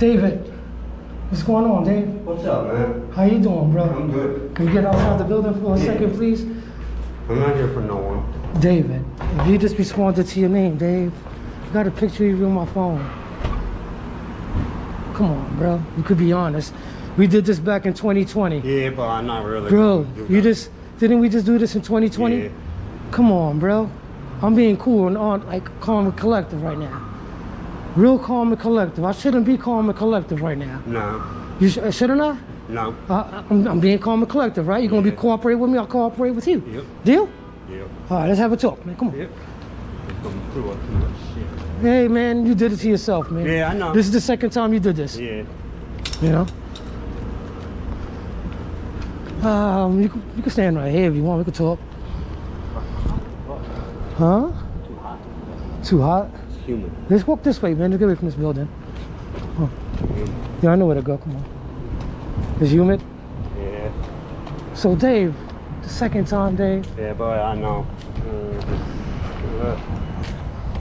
David, what's going on, Dave? What's up, man? How you doing, bro? I'm good. Can you get outside the building for a Yeah. second, please? I'm not here for no one. David, if you just responded to your name, Dave, I got a picture of you on my phone. Come on, bro. You could be honest. We did this back in 2020. Yeah, but I'm not really. Bro, you just didn't we just do this in 2020? Yeah. Come on, bro. I'm being cool and on like calm and collective right now. Real calm and collective. I shouldn't be calm and collective right now. No, You sh- shouldn't I? no. Uh, I'm, I'm being calm and collective, right? You're gonna be Yeah. cooperate with me. I'll cooperate with you. Yep. Deal? Yep. All right, let's have a talk, man. Come on. Yep. It's through too much shit. Hey, man, you did it to yourself, man. Yeah, I know. This is the second time you did this. Yeah. You know. Um, you can, you can stand right here if you want. We can talk. Huh? Too hot. Too hot? Humid. Let's walk this way, man. Let's get away from this building. Humid. Yeah, I know where to go. Come on. It's humid. Yeah. So, Dave, the second time, Dave. Yeah, boy, I know. Uh,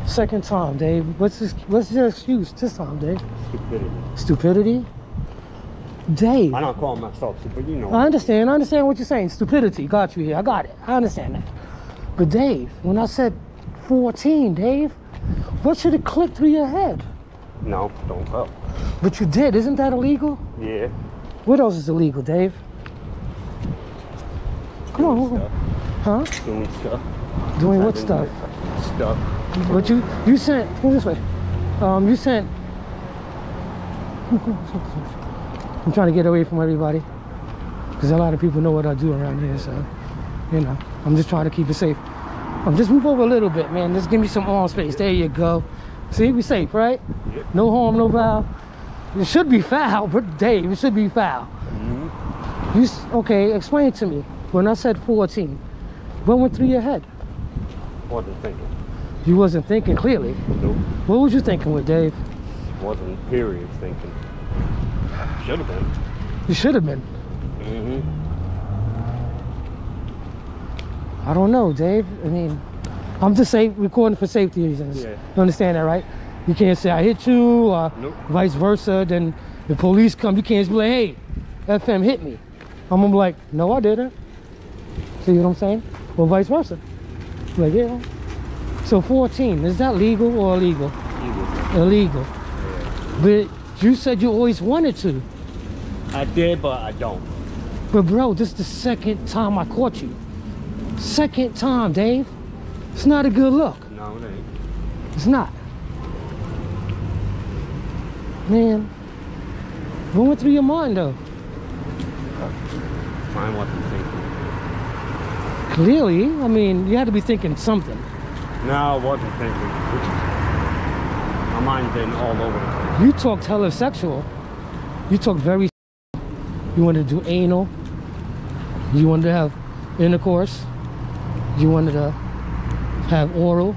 Second time, Dave. What's this, what's your excuse this time, Dave? stupidity. Stupidity? Dave. I don't call myself stupid, you know. I understand. I understand what you're saying. Stupidity got you here. I got it. I understand that. But Dave, when I said 14, Dave, what should have clicked through your head? No, don't go. But you did. Isn't that illegal? Yeah. What else is illegal, Dave? Come on. Doing on. Huh? Doing stuff. Doing what stuff? Stuff. But you you sent go this way. Um, you sent. I'm trying to get away from everybody because a lot of people know what I do around here. So, you know, I'm just trying to keep it safe. Um, just move over a little bit, man. Just give me some arm space. There you go. See, we safe, right? Yep. No harm, no foul. It should be foul, but Dave, it should be foul. Mm -hmm. You okay? Explain to me. When I said 14, what went through your head? Wasn't thinking. You wasn't thinking clearly. Nope. What was you thinking with Dave? Wasn't period thinking. Should have been. You should have been. Mm-hmm. I don't know, Dave. I mean, I'm just say recording for safety reasons. Yeah. You understand that, right? You can't say I hit you or Nope. vice versa. Then the police come, you can't just be like, hey, FM hit me. I'm gonna be like, no, I didn't. See what I'm saying? Or vice versa. Like, yeah. So 14, is that legal or illegal? Evil. Illegal. But you said you always wanted to. I did, but I don't. But bro, this is the second time I caught you. Second time, Dave. It's not a good look. No, it ain't. It's not. Man, what went through your mind though? Uh, Mine wasn't thinking. Clearly, I mean, you had to be thinking something. No, I wasn't thinking. My mind's been all over the place. You talked hella sexual. You talked very. You wanted to do anal. You wanted to have intercourse. You wanted to have oral.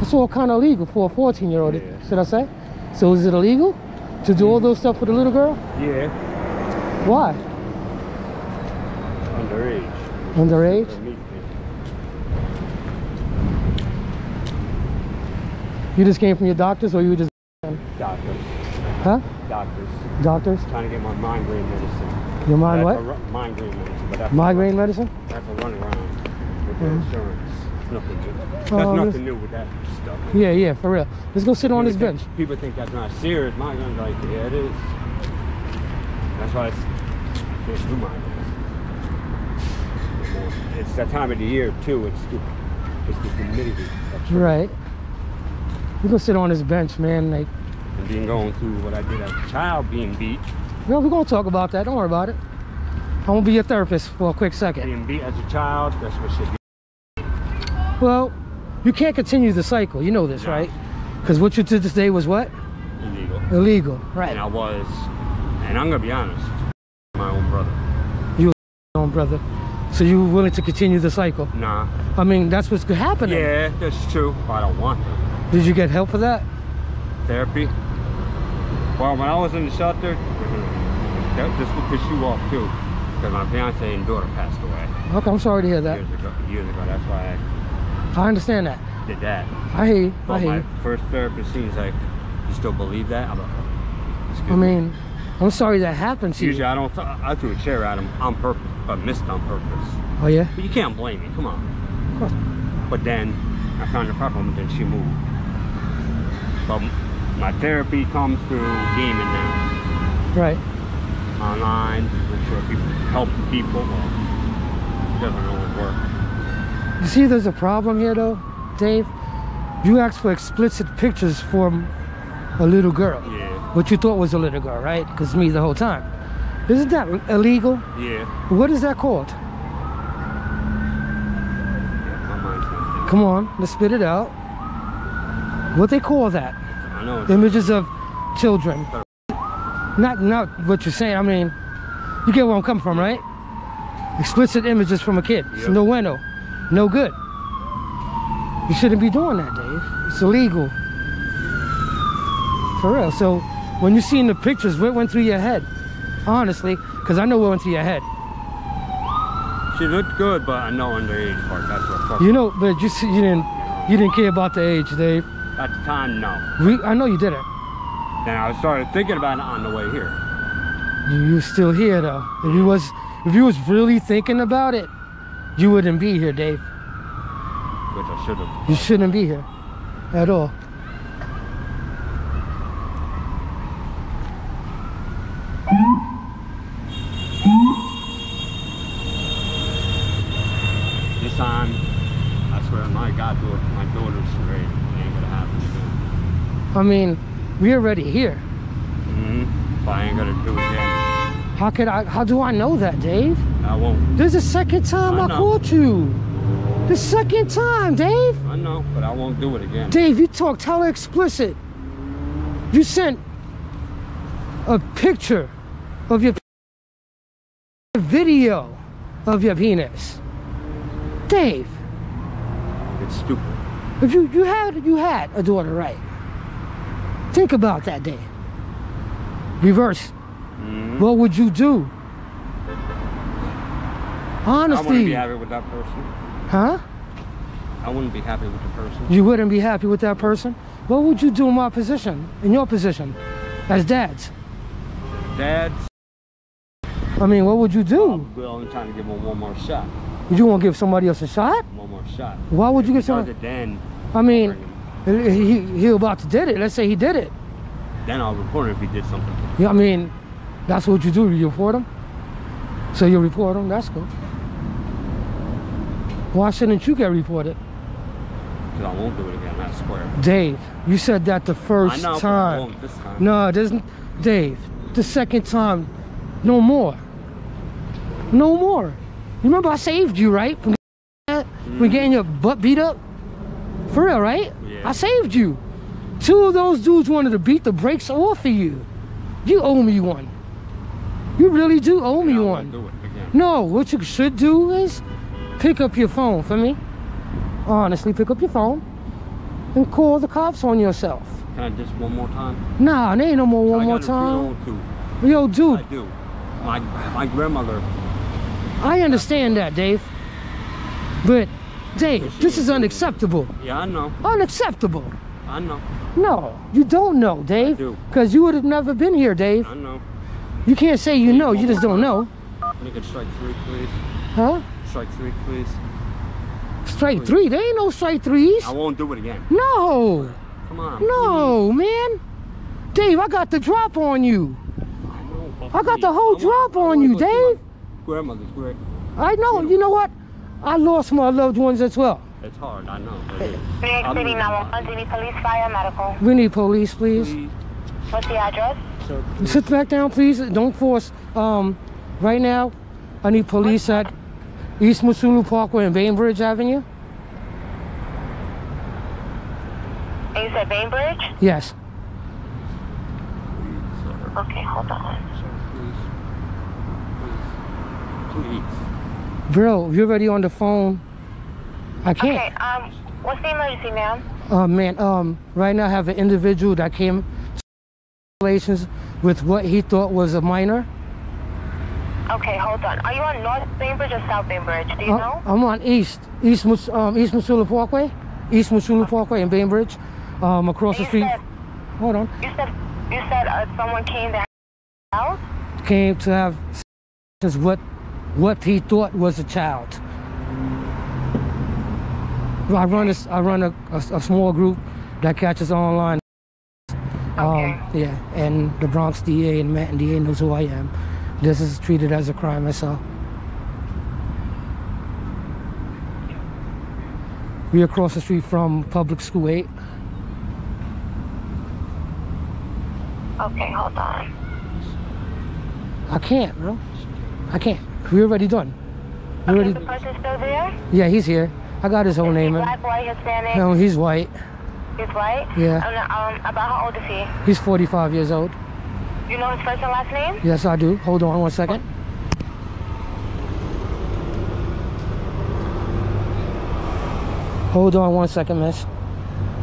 It's all kind of legal for a 14 year old, Yeah. should I say? So is it illegal to do all those stuff with a little girl? Yeah. Why? Underage. Underage? You just came from your doctors or you just, Doctors. huh? Doctors. Doctors? Trying to get my migraine medicine. Your mind what? migraine medicine. Migraine medicine? That's a run around with the Mhm. Insurance. Nothing new. Oh, that's Oh, nothing this- new with that stuff. Yeah, yeah, for real. Let's go sit on this People bench. People think that's not serious. Migraine's like, yeah, it is. That's why it's, can't do migraines. It's that time of the year too. It's the, it's the humidity. That's Right. We go sit on this bench, man. Like, And being going through what I did as a child, being beat, well, we're gonna talk about that. Don't worry about it. I'm gonna be your therapist for a quick second. being beat as a child. That's what should be. Well, you can't continue the cycle. You know this, No. right? Because what you did today was what? illegal. Illegal. Right. And I was, and I'm gonna be honest, my own brother. You own brother. So you were willing to continue the cycle? Nah. I mean, that's what's happening. Yeah, that's true. But I don't want to. Did you get help for that? Therapy. Well, when I was in the shelter, mm-hmm, that, this will piss you off too, because my fiance and daughter passed away Okay, I'm sorry to hear that. years ago. Years ago. That's why I understand that. Did that. I hear you. I But hear my you. first therapist, she's like, "You still believe that?" I'm like, I me. mean, I'm sorry that happened to Usually you. I don't. I threw a chair at him on purpose, but missed on purpose. Oh yeah. But you can't blame me. Come on. Of course. But then I found the problem. Then she moved. But my therapy comes through gaming now, Right. online, which sure people helping people. Well, it doesn't always work. You see, there's a problem here, though, Dave. You asked for explicit pictures from a little girl. Yeah. What you thought was a little girl, right? Because me the whole time. Isn't that illegal? Yeah. What is that called? Yeah. My mind's not thinking. Come on, let's spit it out. What they call that? I know. Images of children. Not not what you're saying. I mean, you get where I'm coming from, right? Explicit images from a kid. It's Yep. no bueno. No good. You shouldn't be doing that, Dave. It's illegal. For real. So when you seen the pictures, what went through your head? Honestly, because I know what went through your head. she looked good, but I know underage part. That's what fucked You know, but you see, you didn't you didn't care about the age, Dave. At the time, no. We, I know you didn't. Then I started thinking about it on the way here. You, you still here though. If you was if you was really thinking about it, you wouldn't be here, Dave. Which I should have. You shouldn't be here at all. This time, I swear, my goddaughter, my daughter's great. It ain't gonna happen again. I mean, we're already here. Mm-hmm. But I ain't gonna do it again. How could I? How do I know that, Dave? I won't. This is the second time I I, caught you. The second time, Dave. I know, but I won't do it again. Dave, you talked hella explicit. You sent a picture of your a video of your penis. Dave, It's stupid. if you you had you had a daughter, right? Think about that, Dave. Reverse. Mhm. What would you do? I wouldn't be happy with that person. huh? I wouldn't be happy with the person. You wouldn't be happy with that person? What would you do in my position, in your position, as dads? Dad's I mean, what would you do? Well, I'm willing trying to give him one more shot. You want to give somebody else a shot? One more shot. Why would you give somebody? then? I mean, he, he about to did it. Let's say he did it. Then I'll report him if he did something. Yeah, I mean, that's what you do. You report him. So you report him. That's good. Why shouldn't you get reported, Because I won't do it again. I swear. Dave? You said that the first know, time. this time. No, there's n- Dave. The second time, no more. No more. You remember I saved you, right? From from mm. getting your butt beat up. For real, right? Yeah. I saved you. Two of those dudes wanted to beat the brakes off of you. You owe me one. You really do owe me I one. won't do it again. No, what you should do is pick up your phone for me. Honestly, pick up your phone and call the cops on yourself. Can I just one more time? Nah, there ain't no more one I more a oh time. 302. Yo, I do. My my grandmother. I understand that, Dave. But, Dave, this is unacceptable. Yeah, I know. Unacceptable. I know. No, you don't know, Dave. do. Because you would have never been here, Dave. I know. You can't say you know, you just don't know. You can strike three, please. Huh? Strike three, please. Strike three. There ain't no strike threes. I won't do it again. No. Come on. No, man. Dave, I got the drop on you. I know. I got the whole I want- drop I on you, Dave. my Grandmother's great. I know. You know what? I lost my loved ones as well. It's hard. I know. It is. New York City 911, do you need police, fire, medical? We need police, please. Please, What's the address? sir. Sit back down, please. Don't force. Um, right now, I need police at East Mosholu Parkway and Bainbridge Avenue. You said Bainbridge? Yes. Okay, hold on. Sir, please. Bro, you're already on the phone. I can't. Okay, um, what's the emergency, ma'am? Oh man, um, right now I have an individual that came to relations with what he thought was a minor. Okay, hold on. Are you on North Bainbridge or South Bainbridge? Do you Uh, know? I'm on East, East, um, East Mosholu Parkway, East Mosholu Parkway in Bainbridge, um, across the street. said, Hold on. you said, You said uh, someone came to house? came to have is what what he thought was a child. I run this. I run a, a, a small group that catches online. Okay. Um, yeah, and the Bronx DA and Manhattan DA knows who I am. This is treated as a crime myself. We are across the street from Public School 8. Okay, hold on. I can't, bro. I can't. We're already done. We Okay, already. the person still there? Yeah, he's here. I got his whole Is name. in. black, white, Hispanic? No, he's white. He's white? Yeah. And, um, about how old is he? He's 45 years old. You know his first and last name? Yes, I do. Hold on one second. Hold on one second, miss.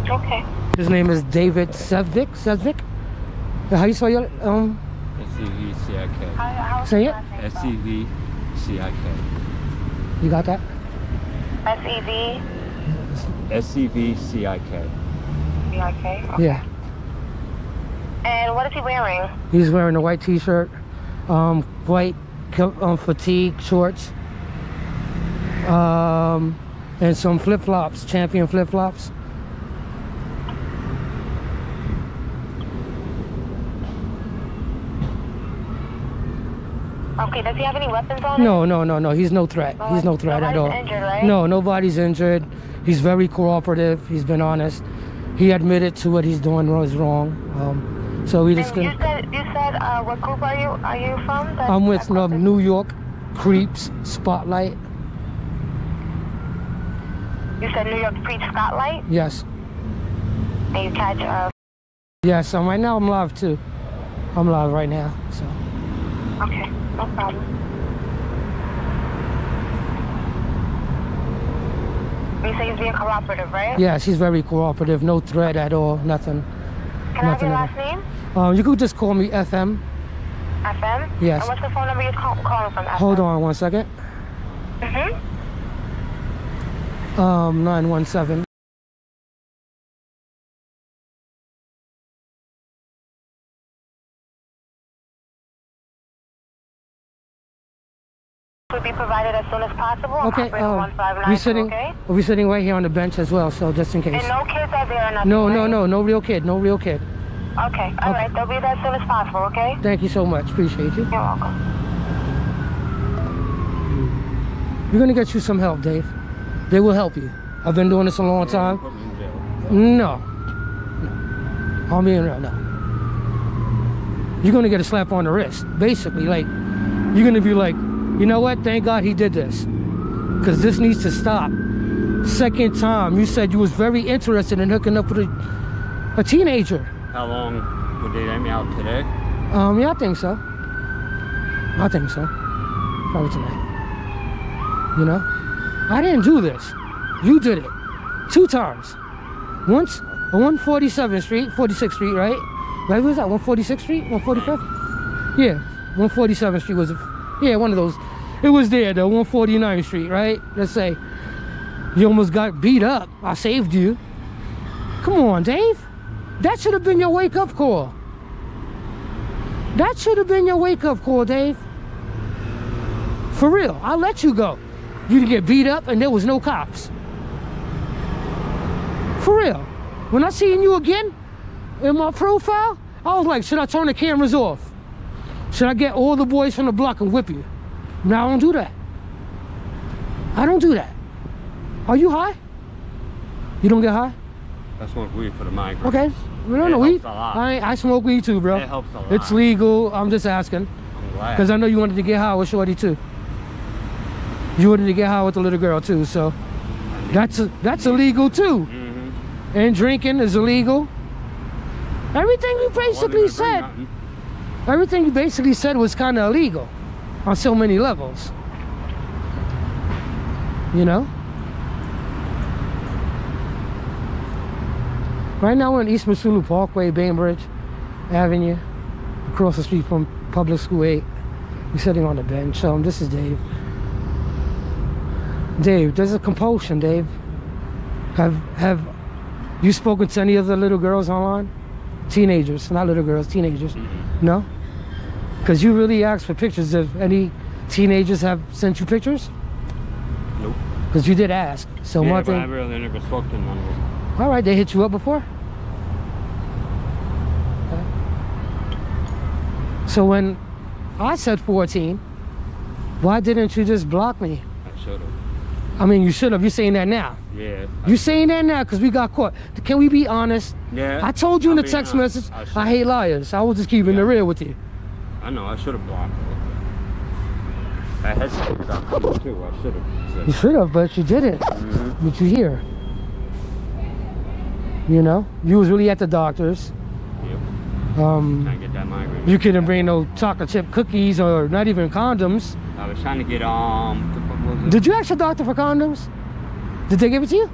Okay. His name is David Sevik. Sevik? How you spell your um? S-E-V-C-I-K. How, how's Say it. last name spelled? S-E-V-C-I-K. You got that? S-E-V? S-E-V-C-I-K. B-I-K? Yeah. And what is he wearing? He's wearing a white T-shirt, um, white um, fatigue shorts, um, and some flip-flops, champion flip-flops. Okay, does he have any weapons on him? No, no, no, no. He's no threat. He's no threat at all. Injured, right? No, nobody's injured. He's very cooperative. He's been honest. He admitted to what he's doing was wrong. Um, so we just you gonna. said, you said, uh, what group are you, are you from? That- I'm with um, New York Creeps Spotlight. You said New York Creeps Spotlight? Yes, And you catch, uh, yes. Um, right now I'm live too. I'm live right now. So okay, no problem. You say he's being cooperative, right? yes, he's very cooperative. No threat at all. Nothing. Can I have your last name? Um, you could just call me FM. FM? Yes. And what's the phone number you're call- calling from? FM? Hold on one second. Mm-hmm. Um, nine one seven. Will be provided as soon as possible. Okay. operating Um, 159, we sitting. okay? We sitting right here on the bench as well. So just in case. And no kids are there or nothing, No, no, right? no, no real kid, no real kid. Okay, all right. They'll be there as soon as possible, okay? Thank you so much, appreciate you. You're welcome. We're gonna get you some help, Dave. They will help you. I've been doing this a long time. Put me in jail. No, no, I'm being real. No, you're gonna get a slap on the wrist. Basically, like you're gonna be like, you know what? Thank God he did this, because this needs to stop. Second time, you said you was very interested in hooking up with a, a teenager. How long would they let me out today? Um, yeah, I think so. I think so. Probably tonight. You know? I didn't do this. You did it. Two times. Once on 147th Street, 46th Street, right? Right, was that? 146th Street? 145th? Yeah. 147th Street was, yeah, one of those. It was there, though, 149th Street, right? Let's say you almost got beat up. I saved you. Come on, Dave. That should have been your wake up call. That should have been your wake up call, Dave. For real, I'll let you go. You didn't get beat up and there was no cops. For real. When I seen you again in my profile, I was like, should I turn the cameras off? Should I get all the boys from the block and whip you? No, I don't do that. I don't do that. Are you high? You don't get high? That's one weed for the migraine. Okay. No, It no, weed. helps a lot. I, I smoke weed too, bro. It helps a lot. It's legal. I'm just asking. I'm glad. Because I know you wanted to get high with Shorty too. You wanted to get high with the little girl too, so that's that's illegal too. Mm -hmm. And drinking is illegal. Everything you basically said, nothing. Everything you basically said was kind of illegal on so many levels. You know? Right now we're in East Mosholu Parkway, Bainbridge Avenue, across the street from Public School 8. We're sitting on the bench. Um, this is Dave. Dave, there's a compulsion, Dave. Have have you spoken to any of the little girls online? Teenagers, not little girls, teenagers. Mm-mm. No? Because you really asked for pictures. If any teenagers have sent you pictures? Nope. Because you did ask. So yeah, but I really never spoke to none of them. All right, they hit you up before? Okay. So when I said 14, why didn't you just block me? I should have. I mean, you should have. You're saying that now. Yeah. I You saying that now because we got caught. Can we be honest? Yeah. I told you in the text honest. message, I I, hate liars. I was just keeping Yeah. it real with you. I know. I should have blocked. I hesitated about coming too. I should have. You should have, but you didn't. Mm-hmm. But you here. You know, you was really at the doctor's. Yep. Um, Trying to get that migraine. you couldn't bring no chocolate chip cookies or not even condoms. I was trying to get um. Did you ask your doctor for condoms? Did they give it to you?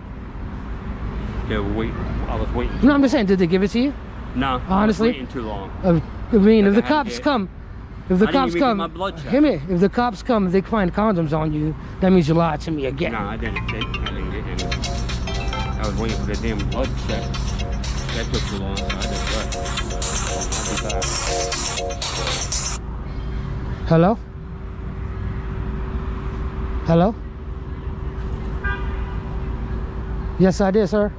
Were wait. I was waiting. No, I'm just saying, did they give it to you? No. Honestly? I was waiting too long. Uh, I mean, if the I had to cops come, if the didn't cops come, hear me. If the cops come, they find condoms on you. That means you lied to me again. No, I didn't. They, I didn't get any. I was waiting for the damn blood check. That took too long, so I just left. I'll be. Hello? Hello? Yes, I did, sir.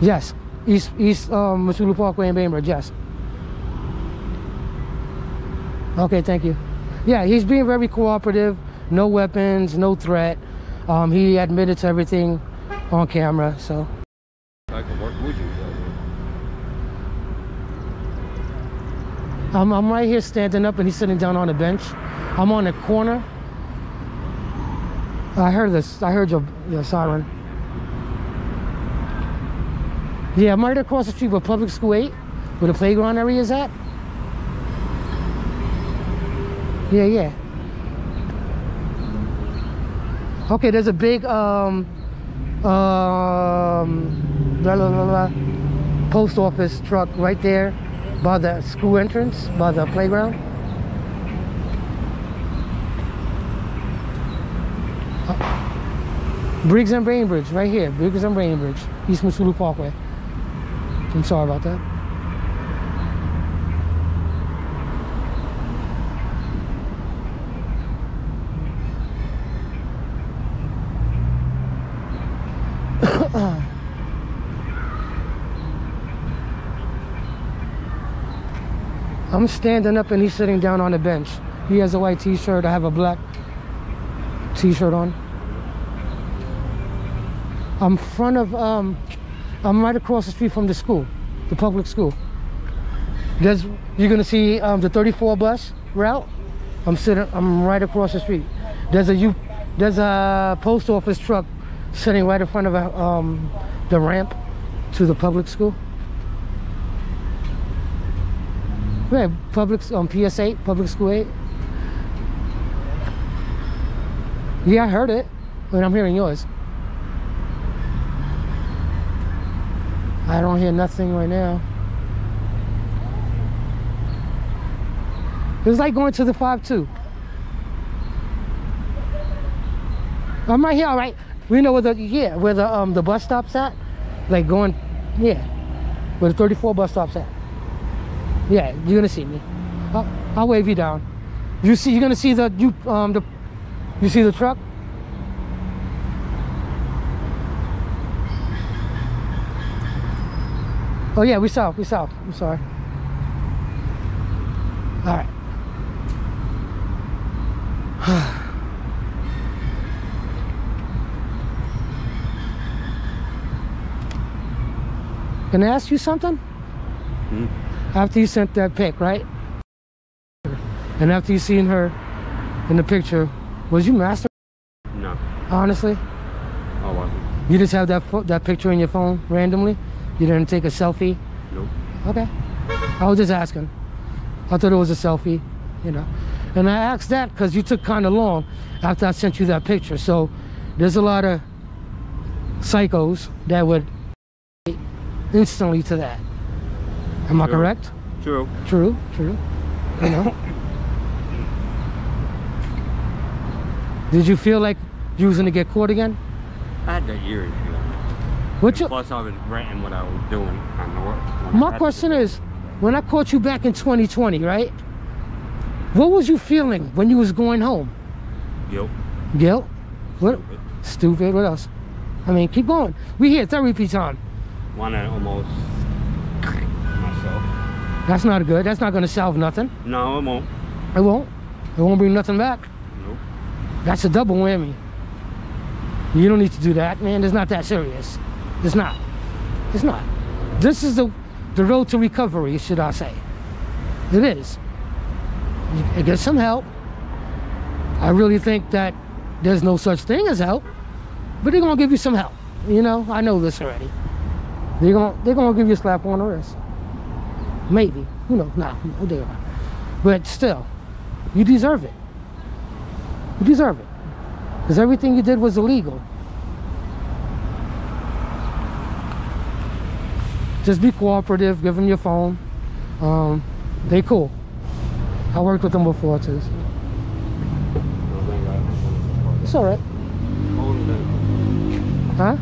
Yes. East East um Mosholu Parkway in Bainbridge, yes. Okay, thank you. Yeah, he's being very cooperative. No weapons, no threat. Um, he admitted to everything on camera, so I could work with you. I'm, I'm right here standing up and he's sitting down on a bench. I'm on the corner. I heard this. I heard your, your siren. Yeah, I'm right across the street where Public School 8, where the playground area is at. Yeah, yeah. Okay, there's a big um um blah, blah, blah, blah, post office truck right there by the school entrance, by the playground. Uh, Briggs and Bainbridge, right here. Briggs and Bainbridge, East Mosholu Parkway. I'm sorry about that. I'm standing up and he's sitting down on a bench. He has a white t-shirt. I have a black t-shirt on. I'm front of um I'm right across the street from the school, the public school. There's you're gonna see um, the 34 bus route. I'm sitting I'm right across the street. There's a there's a post office truck sitting right in front of a, um, the ramp to the public school. Right, public um, PS8, public school 8. Yeah, I heard it. Mean, I'm hearing yours. I don't hear nothing right now. It's like going to the 5-2. I'm right here, all right. We know where the, yeah, where the, um, the bus stop's at. Like going, yeah, where the 34 bus stop's at. Yeah, you're gonna see me. I'll, I'll wave you down. You see, you're gonna see the you um the you see the truck. Oh yeah, we saw, we saw. I'm sorry. All right. Can I ask you something? Hmm? after you sent that pic, right? And after you seen her in the picture, was you master? No, Honestly, I wasn't. you just have that that picture in your phone randomly. You didn't take a selfie. Nope. Okay, I was just asking. I thought it was a selfie, you know. And I asked that because you took kind of long after I sent you that picture. So there's a lot of psychos that would instantly to that. Am I correct? True. True, true. You know. Did you feel like you was gonna get caught again? I had that feeling. What you, Plus, I was regretting what I was doing. I know it. when I my question is, when I caught you back in 2020, right? What was you feeling when you was going home? Guilt. Guilt? What? Stupid. Stupid. What else? I mean, keep going. We here therapy time. Wanna almost myself. That's not good. That's not gonna solve nothing. No, it won't. It won't. It won't bring nothing back. Nope. That's a double whammy. You don't need to do that, man. It's not that serious. It's not. It's not. This is the the road to recovery, should I say? It is. You- you get some help. I really think that there's no such thing as help, but they're gonna give you some help. You know, I know this already. They're gonna they're gonna give you a slap on the wrist. Maybe. You know, Nah, no, they are. But still, you deserve it. You deserve it. Because everything you did was illegal. Just be cooperative, give them your phone. Um, they cool. I worked with them before too. so No, thank God. It's all right. Huh?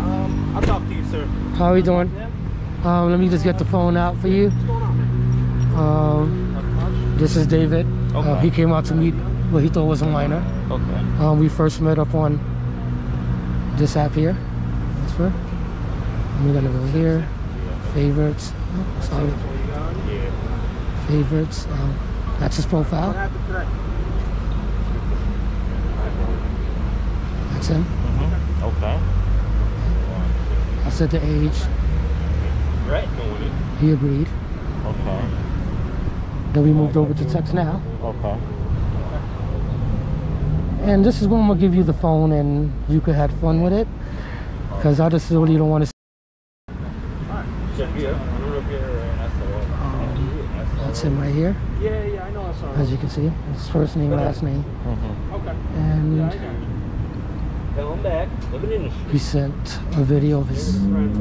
Um, I'll talk to you, sir. How are you doing? Um, let me just get the phone out for you. What's going on, man? Um, this is David. Uh, he came out to meet what he thought was a minor. Okay. Um, we first met up on this app here. This one. We're gonna go here. Favorites. Oh, sorry. That's what you got on you? Yeah. Favorites. Um, that's his profile. That's him. Mm-hmm. Okay. I said the age. Right. He agreed. Okay. Then we moved over to text now. Okay. And this is when we'll give you the phone and you could have fun with it. Cause I just really don't want to. Should be. I don't know if you're SOL. That's him right here, Yeah, yeah, I know I saw as you can see. His first name, last name, Mm-hmm. Okay. and Yeah, I got you. Tell him back. Living in the street. he sent a video of his right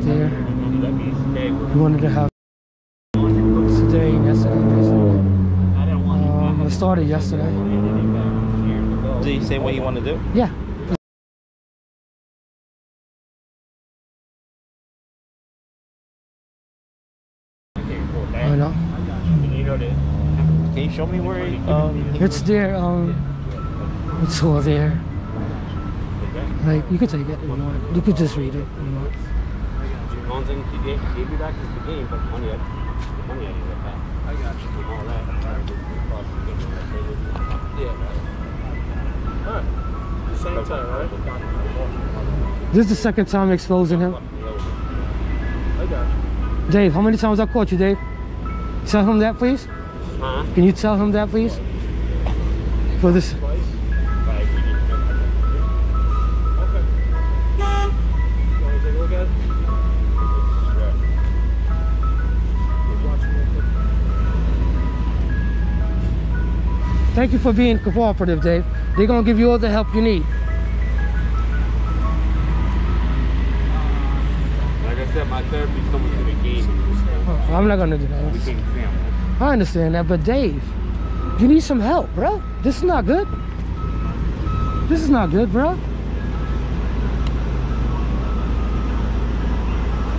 there. That means they were. He wanted to have started yesterday. Did he say what he wanted to do? Yeah. I know. You know that. Can you show me where he, um, It's there. Um, it's all there. Like you could take it. You, want. you could just read it. You know. The only thing he gave, gave me back is the game, but money I, the money I didn't get back. I got you. All that. This is the second time exposing him. Dave, how many times I caught you, Dave? Tell him that, please. Huh? Can you tell him that, please? For this. Thank you for being cooperative, Dave. They're gonna give you all the help you need. I said, my therapy's coming to the game. Oh, I'm not gonna do We that. family. I understand that, but Dave, you need some help, bro. This is not good. This is not good, bro.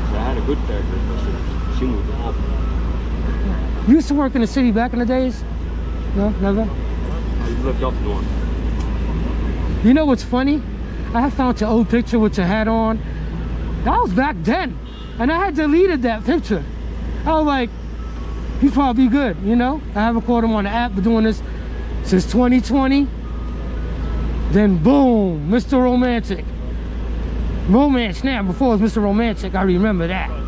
So I had a good therapist, she, she moved on. You used to work in the city back in the days? No, never. I lived up north. You know what's funny? I found your old picture with your hat on. That was back then. And I had deleted that picture. I was like, he's probably good, you know? I haven't caught him on the app, been doing this since 2020. Then boom, Mr. Romantic. Romance now, before it was Mr. Romantic, I remember that.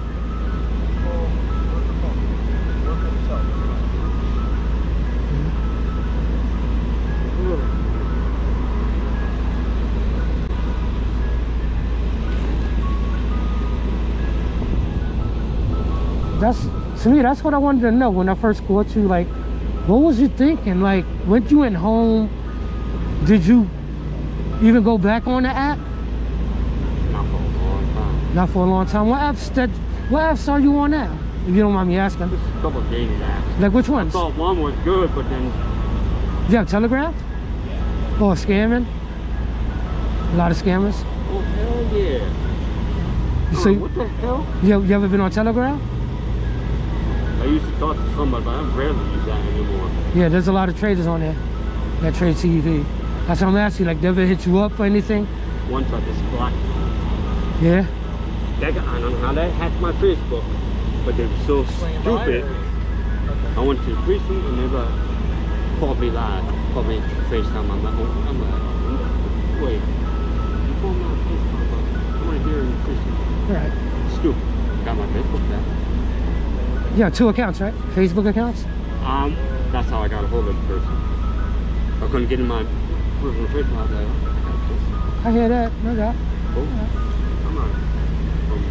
That's to me, that's what I wanted to know when I first caught you. Like, what was you thinking? Like, when you went home, did you even go back on the app? Not for a long time. Not for a long time. What apps that what apps are you on now? If you don't mind me asking. Just a couple of dating apps. Like which I ones? thought one was good, but then You have Telegram? yeah, Oh, scamming? A lot of scammers. Oh, hell yeah. So, oh, what the hell? you, you ever been on Telegram? I used to talk to somebody, but I rarely use that anymore. Yeah, there's a lot of traders on there that trade CEV. That's what I'm asking. Like, they ever hit you up or anything? Once I just blocked. Yeah? That guy, I don't know how that hacked my Facebook, but they were so Swinging stupid. or- I went to the precinct and they were called me live, called me FaceTime. I'm like, oh, I'm like, wait, you called me on FaceTime, but I'm right here in the precinct. All right. Stupid. Got my Facebook back. Yeah, two accounts, right? Facebook accounts? Um, that's how I got a hold of the person. I couldn't get in my personal Facebook. I oh, I hear that. No doubt. Oh, I'm not from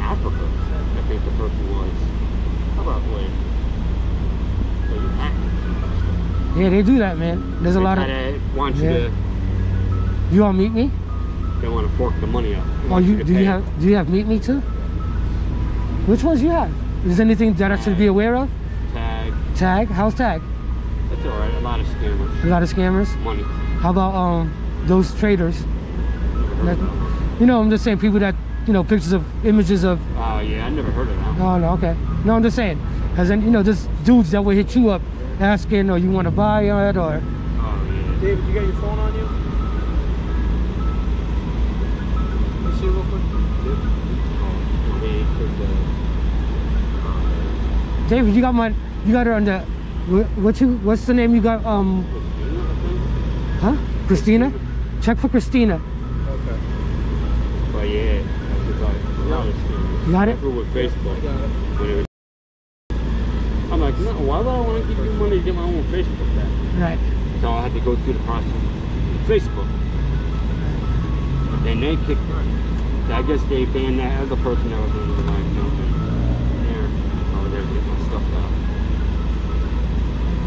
Africa. I think the person was. How about you hacked Yeah, they do that, man. There's a lot of. They want you Yeah. to. You all meet me? They want to fork the money up. They Oh, want you to do you have do you have meet me too? Which ones you have? Is there anything that I should be aware of? tag? Tag? How's tag? That's all right. A lot of scammers. A lot of scammers. Money. How about um those traders? That, you know, I'm just saying people that you know pictures of images of. Oh yeah, I never heard of that. Oh no, okay. No, I'm just saying. Has any you know just dudes that will hit you up asking or you want to buy it or Oh yeah. David, you got your phone on you? Let me see real quick. Oh, they took the- David, you got my you got her on the wh- what you what's the name you got um huh Christina? Check for Christina. Okay. But yeah, that's like a lot of scammers. You got it? People with I Facebook. got it. when it was- I'm like, no, why would I want to give you money to get my own Facebook back? Right. So I had to go through the process Facebook. But then they kicked it. I guess they banned that other person that was in the line jumping there. I was there to get my stuff out.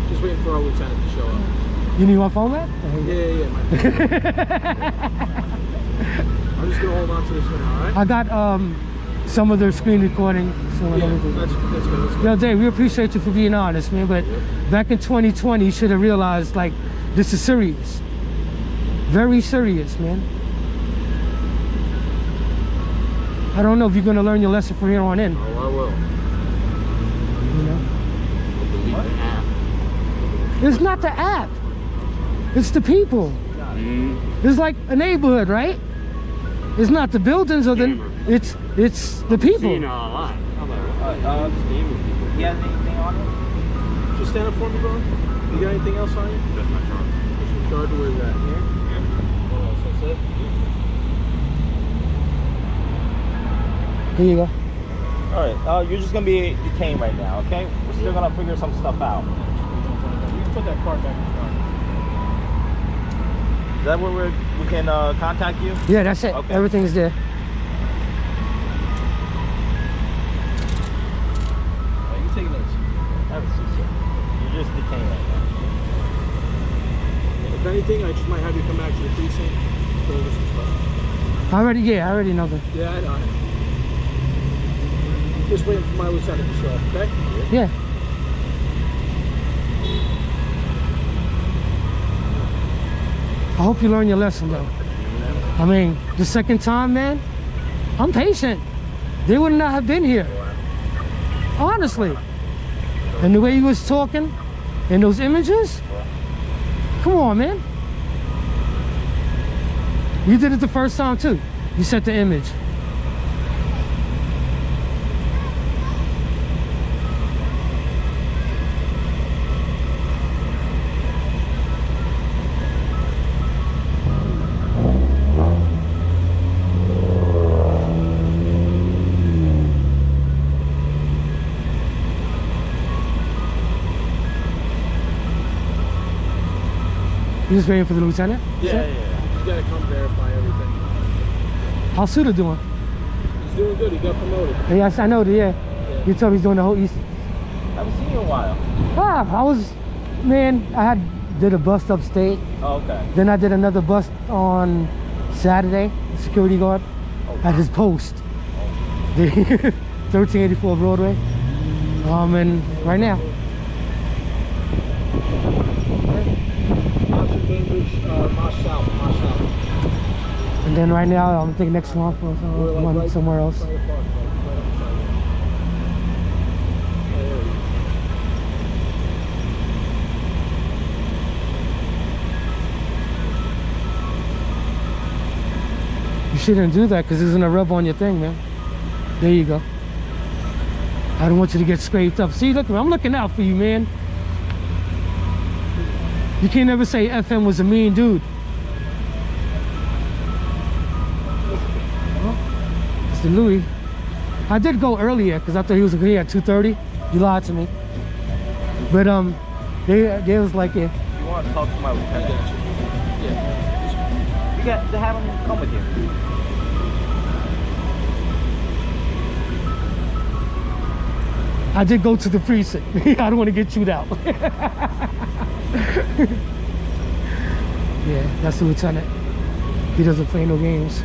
Just waiting for our lieutenant to show up. You need my phone back? Yeah, yeah, yeah. I'm just gonna hold on to this for now, all right? I got um some of their screen recording. So Yeah, that's, that's good. That's good. Yo, Dave, we appreciate you for being honest, man. But back in 2020, you should have realized like this is serious, very serious, man. I don't know if you're gonna learn your lesson from here on in. Oh, I will. You know, I'll delete the app. It's not the app, it's the people. Mm, It's like a neighborhood, right? It's not the buildings or the. It's it's the people. Seeing it a lot. I'm like. Uh, uh, Scamming people. You have anything on it? Just stand up for me, bro. You got anything else on you? That's my charge. What's your charger? Where's that? Here? What else? That's it? Here you go. All right. Uh, you're just gonna be detained right now, okay? We're still gonna figure some stuff out. You can put that card back in the car. Is that where we're, we can uh, contact you? Yeah, that's it. Okay. Everything's there. Yeah, you can take notes. Have a seat, sir. You're just detained right now. If anything, I just might have you come back to the precinct, go over some stuff. I already, yeah, I already know that. Yeah, I know. Just waiting for my lieutenant to show up, okay? Yeah. I hope you learn your lesson though. I mean, the second time, man, I'm patient. They would not have been here. Honestly. And the way you was talking and those images, come on, man. You did it the first time too. You set the image. Just waiting for the lieutenant? Yeah, yeah, yeah. You gotta come verify everything. How's Suda doing? He's doing good. He got promoted. Yes, I know that, yeah. You told me he's doing the whole East. I haven't seen you in a while. Ah, I was, man, I had did a bust upstate. Oh, okay. Then I did another bust on Saturday, security guard at his post. The 1384 Broadway. Um, and right now. And then right now, I'm thinking next month or so, We're like one right- somewhere else. You. Shouldn't do that because it's gonna rub on your thing, man. There you go. I don't want you to get scraped up. See, look, I'm looking out for you, man. You can't ever say FM was a mean dude. Mr. Louis. I did go earlier because I thought he was here at 2.30. You lied to me. But um, they, they was like, yeah, You want to talk to my lieutenant? Yeah. You got to have him come with you. I did go to the precinct. I don't want to get chewed out. yeah, that's the lieutenant. He doesn't play no games.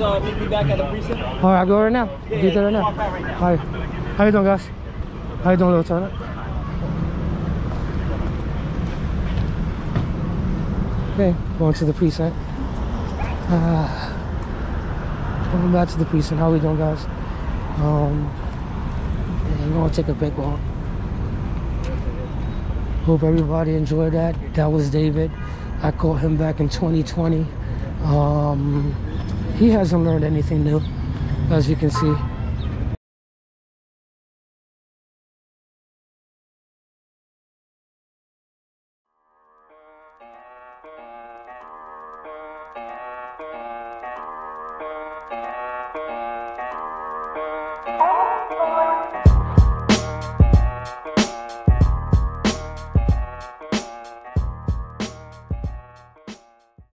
You want to just uh, meet me back at the precinct? All right, I'll go right now. I'll Yeah, get there right now. right now. Hi. How you doing, guys? How you doing, Lieutenant? Okay, going to the precinct. Uh, going back to the precinct. How we doing, guys? Um, yeah, I'm gonna take a break walk. Hope everybody enjoyed that. That was David. I caught him back in 2020. Um, he hasn't learned anything new, as you can see.